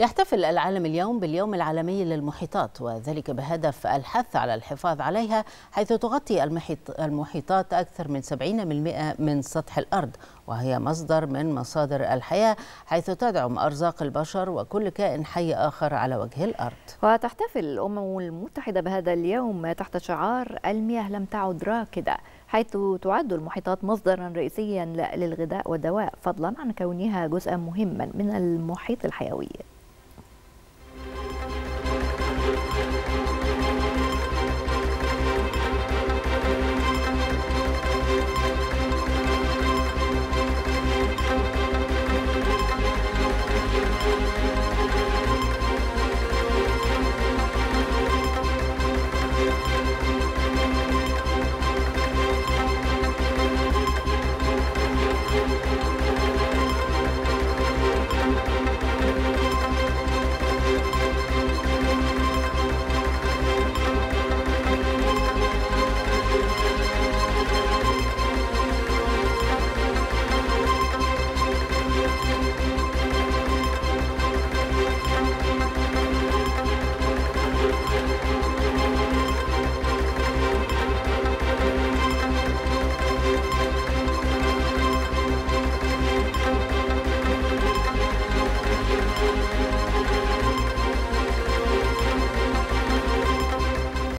يحتفل العالم اليوم باليوم العالمي للمحيطات وذلك بهدف الحث على الحفاظ عليها حيث تغطي المحيط المحيطات أكثر من 70% من سطح الأرض وهي مصدر من مصادر الحياة حيث تدعم أرزاق البشر وكل كائن حي آخر على وجه الأرض. وتحتفل الأمم المتحدة بهذا اليوم تحت شعار المياه لم تعد راكدة حيث تعد المحيطات مصدرا رئيسيا للغذاء والدواء فضلا عن كونها جزءا مهما من المحيط الحيوي.